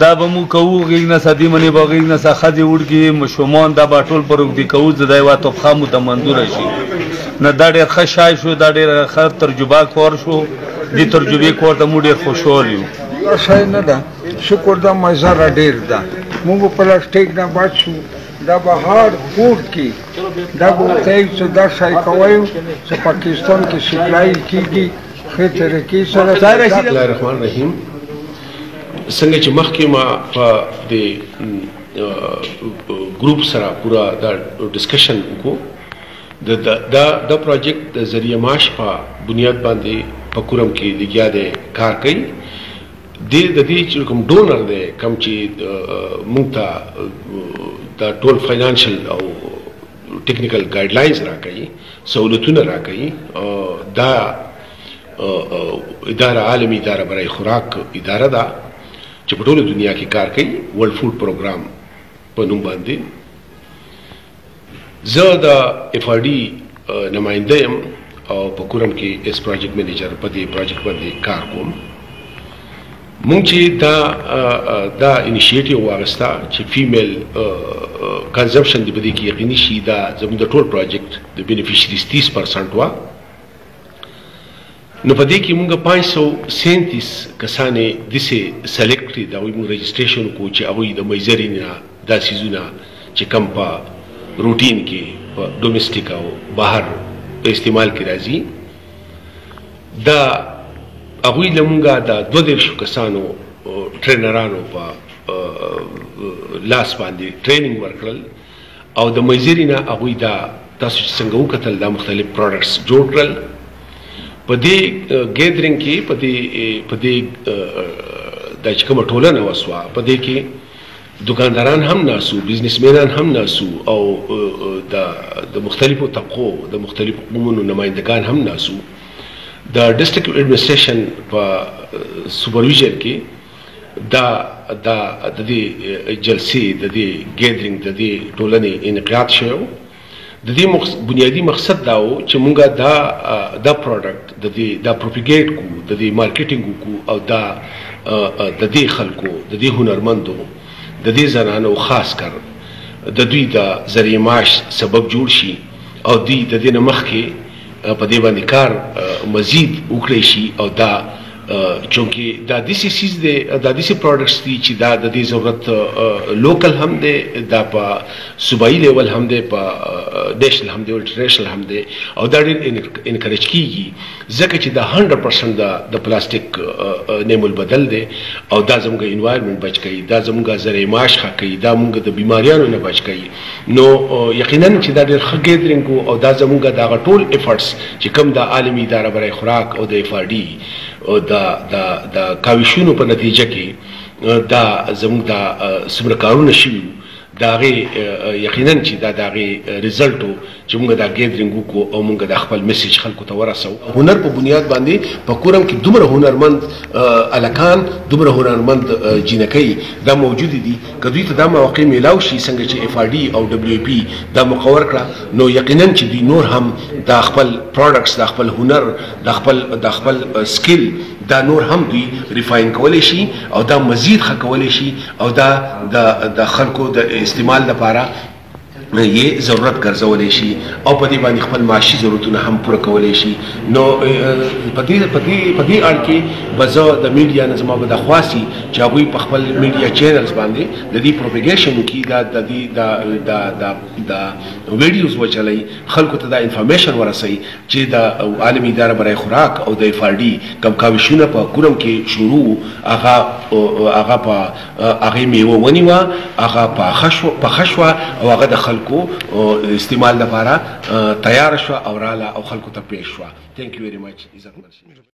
دا به موږ کوو غیږ نه سه دیمنې به غیږ نه سه خځې وړکي مشومان دا به ټول پر اوږدې کوو زه دا یوه تبخه مو ته منظوره شي نه دا ډېر ښه شای شو دا ډېر ښه ترجبه کور شو دې ترجبې کور ته مو ډېر خوشحال یو دا شای نه ده شکر دا مزه را ډېر ده موږ پلاسټیک نه بچ شو دا به هر کور کې دا به ورته چې دا شای کوی چې پاکستان کې سپلای کېږي ښې طریقې سره بسم الله الرحمن الرحیم څنګه چې مخکې ما په دې ګروپ سره پورا دا ډیسکشن وکړو د دا د پروجیکټ د ذریعہ معاش په بنیاد باندې په کورم کې لګیا دی کار کوي د د دې چې کوم ډونر دی کوم چې مونږ ته دا ټول فاینانشل او ټیکنیکل ګایډلاینز راکړي سہولتونه راکړي دا اداره عالمي اداره برای خوراک اداره ده چې په ټوله دنیا کې کار کوي ورلډ فوډ پروګرام په نوم باندې زه د اف ار ډي نماینده یم او په کورم کې اس پروجیکټ منیجر په دې پروجیکټ باندې کار کوم مونږ چې دا دا انیشیټیو واغستا چې فیمیل کنزمپشن دی بده کې یقیني شي دا زموږ د ټول پروجیکټ د بینیفیشریز 30% وا نو په دې کې موږ 537 کسان دسې سلیکټ کړي د هغوی موږ رجسټریشن وکړو چې هغوی د میجري نه دا څیزونه چې کم په روټین کې په ډومېسټیک او بهر په استعمال کې راځي دا هغوی له موږ د دوه دېرشو کسانو ټرینرانو په لاس باندې ټریننګ ورکړل او د مجزري نه هغوی دا تاسو چې څنګه وکتل دا مختلف پروډکټس جوړ کړل په دې ګیدرینګ کې په دې په دې د چې کومه ټولنه وسوه په دې کې دکانداران هم ناسو بزنسمنان هم ناسو او د د مختلفو طبقو د مختلفو قومونو نمائندگان هم ناسو د ډیسټریکټ اډمنسټریشن په سپرویژن کې دا دا ددې جلسې ددې ګیدرینګ ددې ټولنې انقیاد شوی و ددې بنیادی مقصد دا و چې مونږه دا دا پروډکټ ددې دا پروپیګیټ کو ددې مارکیټینګ وکړو او دا ددې خلکو ددې هنرمندو ددې زنانو خاص کر ددوی دا ذریعه معاش سبب جوړ شي او دوی ددې نه مخکې په دې باندې کار مزید وکړی شي او دا چونکی دا داسې سیز دی دا داسې پروډکټس دي چې دا د دې ضرورت لوکل هم دی دا په صوبایي لیول هم دی په نېشنل هم دی انټرنیشنل هم دی او دا ډېر انکریج کیږي ځکه چې دا 100% دا د پلاستیک نیم البدل دی او دا زموږ انوایرمنټ بچ کوي دا زموږ زرعي معاش ښه کوي دا موږ د بیماریانو نه بچ کوي نو یقینا چې دا ډېر ښه ګیدرینګ وو او دا زمونږ د هغه ټول ایفرټس چې کوم د عالمي اداره برای خوراک او د ایف آر ډي د د د کاوشونو په نتیجه کې دا زمونږ دا څومره کارونه شوي وو د هغې یقینا چې دا د هغې ریزلټ وو چې مونږ دا ګیدرینګ وکړو او مونږ دا خپل میسج خلکو ته ورسو هنر په بنیاد باندې په کورم کې دومره هنرمند الکان دومره هنرمند جنکۍ دا موجود دي که دوی ته دا موقع میلاو شي څنګه چې اف ار ډي او ډبلیو پی دا مقور کړه نو یقینا چې دوی نور هم دا خپل پروډکټس دا خپل هنر دا خپل دا خپل سکیل دا نور هم دوی ریفاین کولی شي او دا مزید ښه کولی شي او دا د خلکو د استعمال لپاره نه یې ضرورت ګرځولی شي او په دې باندې خپل معاشي ضرورتونه هم پوره کولی شي نو په دې په دې په دې اړ کې به زه د میډیا نه زما به د خواسي چې هغوی په خپل میډیا چینلز باندې د دې پروپیګیشن وکړي دا د دې د د د د ویډیوز وچلوي خلکو ته دا انفارمیشن ورسوي چې د عالم اداره برای خوراک او د اف آر ډي کوم کاوشونه په کورم کې شروع هغه هغه په هغه مېوه ونيوه، هغه پخه شوه او هغه د خلکو استعمال لپاره تياره شوه او راله او خلکو ته پېش شوه. Thank you very much عزتمن شې.